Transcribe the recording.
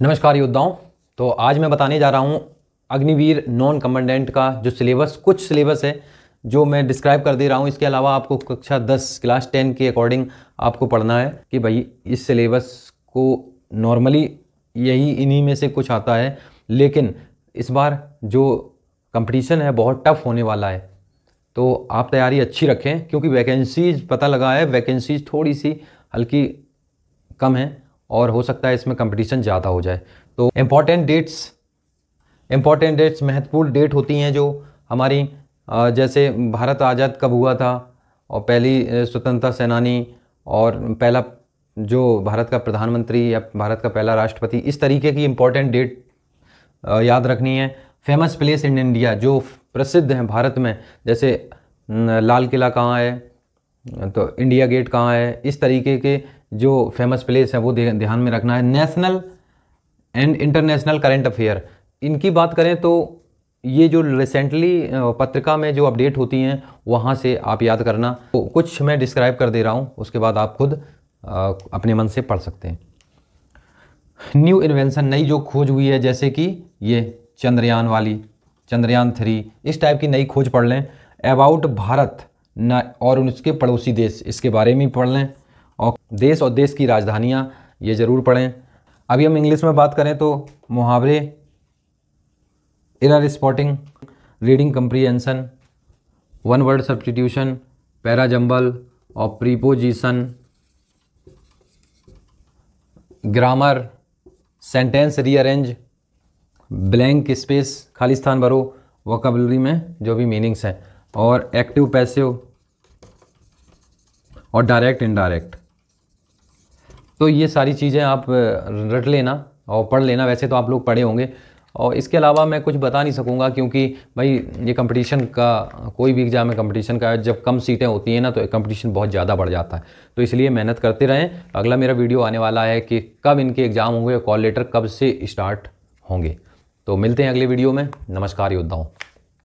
नमस्कार योद्धाओं। तो आज मैं बताने जा रहा हूँ अग्निवीर नॉन कमांडेंट का जो सिलेबस कुछ सिलेबस है, जो मैं डिस्क्राइब कर दे रहा हूँ। इसके अलावा आपको कक्षा 10 क्लास 10 के अकॉर्डिंग आपको पढ़ना है कि भाई इस सिलेबस को नॉर्मली यही इन्हीं में से कुछ आता है। लेकिन इस बार जो कंपटीशन है, बहुत टफ होने वाला है। तो आप तैयारी अच्छी रखें, क्योंकि वैकेंसीज पता लगा है वैकेंसीज थोड़ी सी हल्की कम है। और हो सकता है इसमें कंपटीशन ज़्यादा हो जाए। तो इंपॉर्टेंट डेट्स इंपॉर्टेंट डेट्स महत्वपूर्ण डेट होती हैं जो हमारी जैसे भारत आज़ाद कब हुआ था और पहली स्वतंत्रता सेनानी और पहला जो भारत का प्रधानमंत्री या भारत का पहला राष्ट्रपति, इस तरीके की इम्पोर्टेंट डेट याद रखनी है। फ़ेमस प्लेस इन इंडिया जो प्रसिद्ध हैं भारत में, जैसे लाल किला कहाँ है? तो इंडिया गेट कहाँ है? इस तरीके के जो फ़ेमस प्लेस है, वो ध्यान में रखना है। National and international current affair इनकी बात करें तो ये जो रिसेंटली पत्रिका में जो अपडेट होती हैं, वहाँ से आप याद करना। तो कुछ मैं डिस्क्राइब कर दे रहा हूँ, उसके बाद आप खुद अपने मन से पढ़ सकते हैं। न्यू इन्वेंशन नई जो खोज हुई है, जैसे कि ये चंद्रयान वाली, चंद्रयान थ्री, इस टाइप की नई खोज पढ़ लें। अबाउट भारत, न, और उसके पड़ोसी देश, इसके बारे में पढ़ लें। और देश और देश की राजधानियाँ, ये ज़रूर पढ़ें। अभी हम इंग्लिश में बात करें तो मुहावरे error spotting reading comprehension one word substitution para jumble और preposition grammar sentence rearrange blank space खाली स्थान भरो वोकेबलरी में जो भी मीनिंग्स हैं। और एक्टिव पैसिव और डायरेक्ट इनडायरेक्ट तो ये सारी चीज़ें आप रट लेना और पढ़ लेना। वैसे तो आप लोग पढ़े होंगे। और इसके अलावा मैं कुछ बता नहीं सकूँगा क्योंकि भाई ये कंपटीशन का, कोई भी एग्ज़ाम है कंपटीशन का जब कम सीटें होती हैं ना तो कंपटीशन बहुत ज़्यादा बढ़ जाता है। तो इसलिए मेहनत करते रहें। अगला मेरा वीडियो आने वाला है कि कब इनके एग्ज़ाम होंगे कॉल लेटर कब से स्टार्ट होंगे। तो मिलते हैं अगले वीडियो में। नमस्कार योद्धाओं।